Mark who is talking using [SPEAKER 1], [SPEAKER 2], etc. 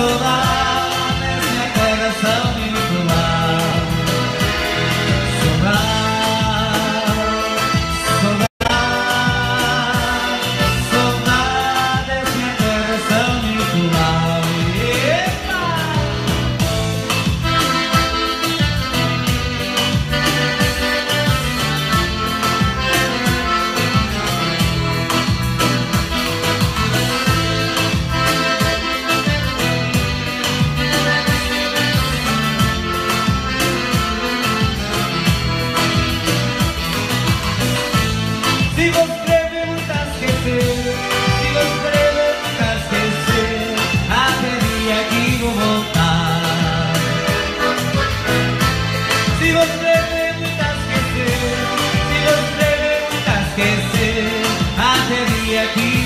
[SPEAKER 1] Saudades, até